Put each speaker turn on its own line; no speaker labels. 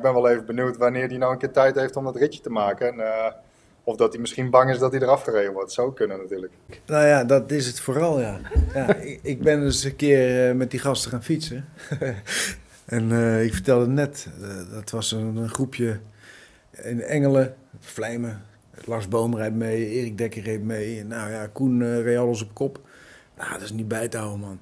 Ik ben wel even benieuwd wanneer hij nou een keer tijd heeft om dat ritje te maken. En, uh, of dat hij misschien bang is dat hij eraf gereden wordt. Zou kunnen natuurlijk.
Nou ja, dat is het vooral, ja. ja ik, ben eens een keer eh, met die gasten gaan fietsen. en uh, ik vertelde net, dat was een, een, groepje in Engelen, Vlijmen. Lars Boom rijdt mee, Erik Dekker reed mee. Nou ja, Koen reed alles op kop. Nou, dat is niet bij te houden, man.